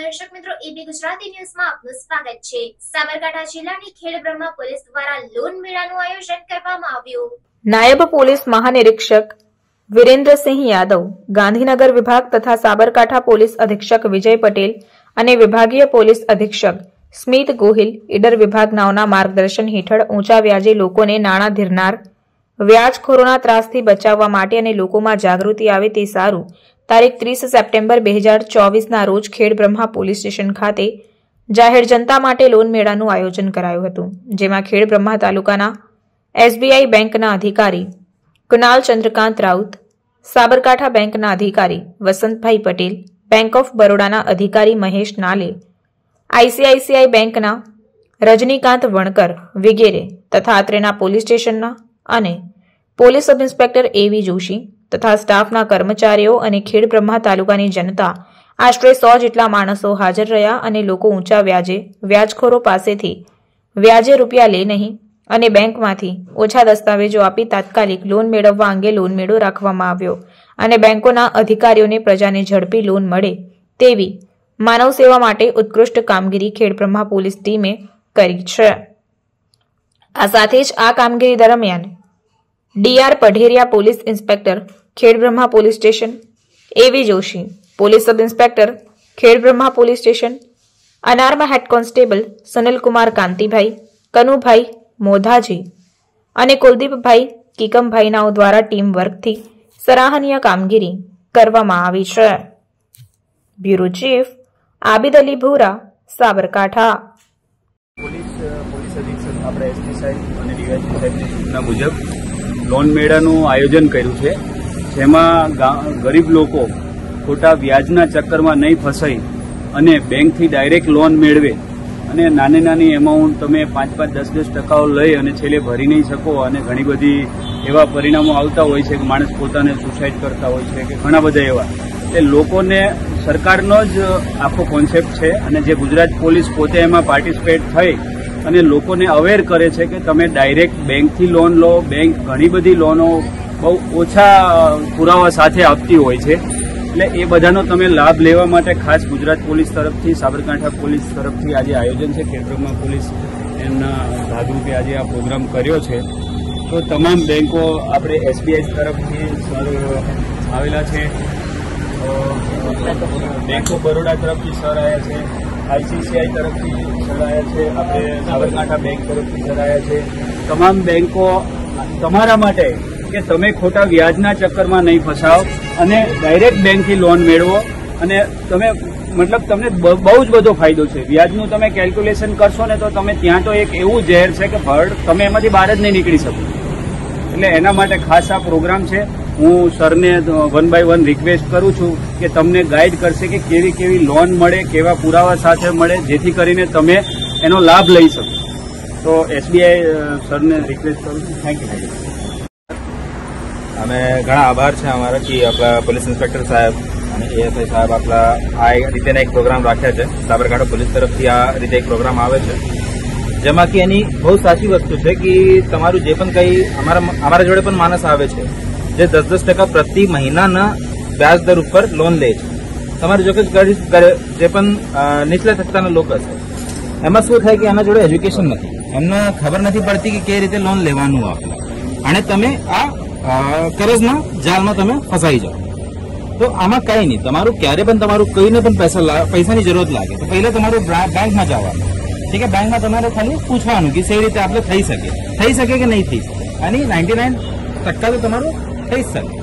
દર્શક મિત્રો એબી ગુજરાતી ન્યૂઝમાં આપનું સ્વાગત છે. સાબરકાંઠા જિલ્લાની ખેડબ્રહ્મા પોલીસ દ્વારા લોન મેળાનું આયોજન કરવામાં આવ્યું. નાયબ પોલીસ મહાનિરીક્ષક વિરેન્દ્રસિંહ યાદવ, ગાંધીનગર વિભાગ તથા સાબરકાંઠા પોલીસ અધિક્ષક વિજય પટેલ અને વિભાગીય પોલીસ અધિક્ષક સ્મિત ગોહિલ ઈડર વિભાગ વિભાગનાઓના માર્ગદર્શન હેઠળ ઊંચા વ્યાજે લોકોને નાણાં ધીરનાર, વ્યાજખોરોના ત્રાસથી બચાવવા માટે અને લોકોમાં જાગૃતિ આવે તે સારું તારીખ ત્રીસ સપ્ટેમ્બર બે હજાર ચોવીસના રોજ ખેડબ્રહ્મા પોલીસ સ્ટેશન ખાતે જાહેર જનતા માટે લોન મેળાનું આયોજન કરાયું હતું, જેમાં ખેડબ્રહ્મા તાલુકાના એસબીઆઈ બેંકના અધિકારી કુનાલ ચંદ્રકાંત રાઉત, સાબરકાંઠા બેંકના અધિકારી વસંતભાઈ પટેલ, બેંક ઓફ બરોડાના અધિકારી મહેશ નાલે, આઈસીઆઈસીઆઈ બેંકના રજનીકાંત વણકર વગેરે તથા અત્રેના પોલીસ સ્ટેશનના અને પોલીસ સબ ઇન્સ્પેક્ટર એવી જોશી તથા સ્ટાફના કર્મચારીઓ અને ખેડબ્રહ્મા તાલુકાની જનતા આશરે સો જેટલા માણસો હાજર રહ્યા અને લોકો ઊંચા વ્યાજે વ્યાજખોરો પાસેથી વ્યાજે રૂપિયા લે નહીં અને બેંકમાંથી ઓછા દસ્તાવેજો આપી તાત્કાલિક લોન મેળવવા અંગે લોન મેળો રાખવામાં આવ્યો અને બેંકોના અધિકારીઓને પ્રજાને ઝડપી લોન મળે તેવી માનવ સેવા માટે ઉત્કૃષ્ટ કામગીરી ખેડબ્રહ્મા પોલીસ ટીમે કરી છે. આ સાથે જ આ કામગીરી દરમિયાન DR Padheriya police inspector Khedbrahma police station AV Joshi, police sub inspector, Khedbrahma police station, અનારમાં head constable Sunilkumar Kantibhai, Kanubhai Modhaji અને કુલદીપભાઈ કિકમભાઈનાઓ દ્વારા ટીમ વર્કથી સરાહનીય કામગીરી કરવામાં આવી છે. બ્યુરો ચીફ આબિદ અલી ભૂરા, સાબરકાંઠા. મુજબ લોન મેળાનું આયોજન કર્યું છે. જેમાં ગરીબ લોકો ખોટા વ્યાજના ચક્કરમાં નહીં ફસાઈ અને બેંકથી ડાયરેક્ટ લોન મેળવે. અને નાની નાની એમાઉન્ટ તમે પાંચ પાંચ દસ દસ ટકાઓ લઈ અને છેલ્લે ભરી નહીં શકો અને ઘણી બધી એવા પરિણામો આવતા હોય છે કે માણસ પોતાને સુસાઇડ કરતા હોય છે કે ઘણા બધા એવા. એ લોકોને સરકારનો જ આખો કોન્સેપ્ટ છે અને જે ગુજરાત પોલીસ પોતે એમાં પાર્ટિસિપેટ થઈ અને લોકોને અવેર કરે છે કે તમે ડાયરેક્ટ બેંકથી લોન લો, બેંક ઘણી બધી લોનો બહુ ઓછા પુરાવા સાથે આપતી હોય છે. એટલે એ બધાનો તમે લાભ લેવા માટે ખાસ ગુજરાત પોલીસ તરફથી, સાબરકાંઠા પોલીસ તરફથી આજે આયોજન છે. ખેડબ્રહ્મા પોલીસ એમના ભાગરૂપે આજે આ પ્રોગ્રામ કર્યો છે. તો તમામ બેંકો આપણે એસબીઆઈ તરફથી સર આવેલા છે. બેંક ઓફ બરોડા તરફથી સર આવ્યા છે. આઈસીસીઆઈ તરફથી સર આવ્યા છે. આપણે સાબરકાંઠા બેંક તરફથી સર આવ્યા છે. તમામ બેંકો તમારા માટે કે તમે ખોટા વ્યાજના ચક્કરમાં નહીં ફસાવ અને ડાયરેક્ટ બેંકથી લોન મેળવો અને તમે, મતલબ તમને બહુ જ બધો ફાયદો છે. વ્યાજનું તમે કેલ્ક્યુલેશન કરશો ને તો તમે ત્યાં તો એક એવું ઝેર છે કે ભર્ડ તમે એમાંથી બહાર જ નહીં નીકળી શકો. એટલે એના માટે ખાસ આ પ્રોગ્રામ છે. હું સરને વન બાય વન રિક્વેસ્ટ કરું છું કે તમને ગાઈડ કરશે કે કેવી કેવી લોન મળે, કેવા પુરાવા સાથે મળે, જેથી કરીને તમે એનો લાભ લઈ શકો. તો એસબીઆઈ સરને રિક્વેસ્ટ કરું છું. થેન્ક યુ અમે ઘણા આભાર છે અમારા કે આપણા પોલીસ ઇન્સ્પેક્ટર સાહેબ અને એએસઆઈ સાહેબ આપણા આ રીતેના એક પ્રોગ્રામ રાખ્યા છે. સાબરકાંઠા પોલીસ તરફથી આ રીતે એક પ્રોગ્રામ આવે છે. જેમાં કે એની બહુ સાચી વસ્તુ છે કે તમારું જે પણ કંઈ અમારા અમારા જોડે પણ માણસ આવે છે, જે દસ દસ ટકા પ્રતિ મહિનાના વ્યાજ દર ઉપર લોન લે છે. તમારે જો કે જે પણ નીચલા તબક્કાના લોકો હશે એમાં શું થાય કે એના જોડે એજ્યુકેશન નથી. એમને ખબર નથી પડતી કે કઈ રીતે લોન લેવાનું આપણે અને તમે આ કરજના જાલમાં તમે ફસાઈ જાઓ. તો આમાં કઈ નહીં. તમારું ક્યારે પણ તમારું કોઈને પણ પૈસા પૈસાની જરૂરત લાગે. તો પહેલા તમારું બેંકમાં જવાનું. ઠીક છે? બેંકમાં તમારે ખાલી પૂછવાનું કે સही રીતે આપણે થઈ શકે. થઈ શકે કે નહીં થઈ શકે? અને નાઇન્ટી નાઇન ટકા તો તમારું થઈ શકે.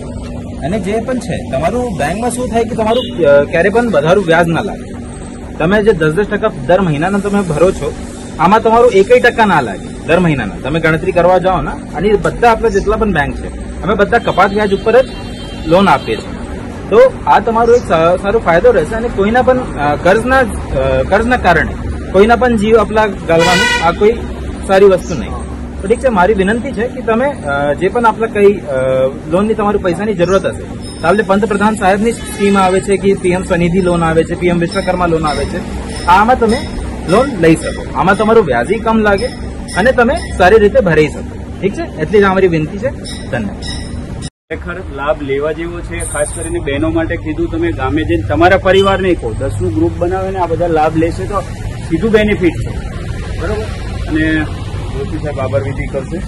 અને જે પણ છે, તમારું બેંકમાં શું થાય કે તમારું ક્યારે પણ વધારું વ્યાજ ના લાગે. તમે જે દસ દસ ટકા દર મહિનાના તમે ભરો છો, આમાં તમારું એકય ટકા ના લાગે. દર મહિનાના. તમે ગણતરી કરવા જાઓ ને, અને બધા આપણા જેટલા પણ બેંક છે અમે બધા કપાત વ્યાજ ઉપર જ લોન આપીએ છીએ. તો આ તમારો એક સારો ફાયદો રહેશે અને કોઈના પણ કર્જના કર્જના કારણે કોઈના પણ જીવ અપલા ગાળવાનું આ કોઈ સારી વસ્તુ નહીં. તો ઠીક છે, મારી વિનંતી છે કે તમે જે પણ આપણા કઈ લોનની તમારી પૈસાની જરૂરત હશે આપણે પંતપ્રધાન સાહેબની સ્કીમ આવે છે કે પીએમ સ્વનિધિ લોન આવે છે, પીએમ વિશ્વકર્મા લોન આવે છે, આમાં તમે લોન લઈ શકો. આમાં તમારું વ્યાજી કમ લાગે અને તમે સારી રીતે ભરી શકો. ઠીક છે? એટલી જ અમારી વિનંતી છે. ધન્યવાદ. ખરેખર લાભ લેવા જેવો છે, ખાસ કરીને બહેનો માટે કીધું તમે ગામે જઈને તમારા પરિવારને કહો, દસનું ગ્રુપ બનાવે ને આ બધા લાભ લેશે તો સીધું બેનિફિટ છે. બરોબર? અને જોશી સાહેબ આભાર વિધિ કરશે.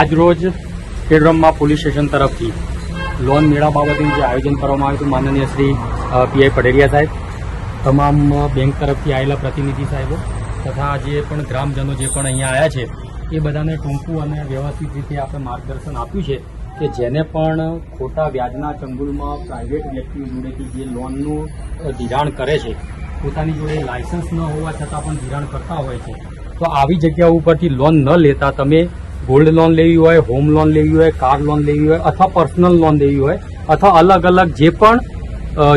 આજરોજ ખેડબ્રહ્મા પોલીસ સ્ટેશન તરફથી લોન મેળા બાબતનું જે આયોજન કરવામાં આવ્યું હતું, માનનીય શ્રી પીઆઈ પટેરિયા સાહેબ, તમામ બેંક તરફથી આવેલા પ્રતિનિધિ સાહેબો તથા જે પણ ગ્રામજનો જે પણ અહીંયા આવ્યા છે, એ બધાને ટૂંકું અને વ્યવસ્થિત રીતે આપણે માર્ગદર્શન આપ્યું છે કે જેને પણ ખોટા વ્યાજના ચંગુલમાં પ્રાઇવેટ વ્યક્તિ જોડેથી જે લોનનું ધિરાણ કરે છે, પોતાની જોડે લાયસન્સ ન હોવા છતાં પણ ધિરાણ કરતા હોય છે, તો આવી જગ્યા ઉપરથી લોન ન લેતા તમે ગોલ્ડ લોન લેવી હોય હોમ લોન લેવી હોય કાર લોન લેવી હોય અથવા પર્સનલ લોન લેવી હોય અથવા અલગ અલગ જે પણ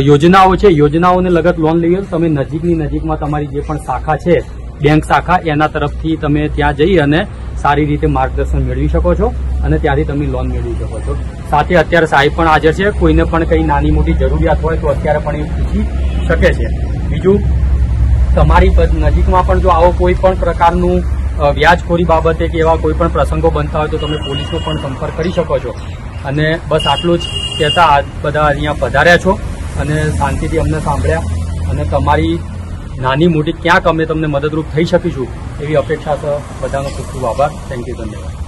યોજનાઓ છે, યોજનાઓને લગત લોન લેવી હોય, તમે નજીકની નજીકમાં તમારી જે પણ શાખા છે બેંક શાખા એના તરફથી તમે ત્યાં જઈ અને સારી રીતે માર્ગદર્શન મેળવી શકો છો અને ત્યાંથી તમે લોન મેળવી શકો છો. સાથે અત્યારે સાહેબ પણ હાજર છે. કોઈને પણ કંઈ નાની મોટી જરૂરિયાત હોય તો અત્યારે પણ એ પૂછી શકે છે. બીજું, તમારી નજીકમાં પણ જો આવો કોઈ પણ પ્રકારનું વ્યાજખોરી બાબતે કે એવા કોઈ પણ પ્રસંગો બનતા હોય તો તમે પોલીસનો પણ સંપર્ક કરી શકો છો. અને બસ આટલું જ કહેતા બધા અહીંયા પધાર્યા છો અને શાંતિથી અમને સાંભળ્યા અને તમારી નાની મોટી ક્યાંક અમે તમને મદદરૂપ થઈ શકીશું એવી અપેક્ષા છે બધાનો ખૂબ ખૂબ આભાર. થેન્ક યુ ધન્યવાદ.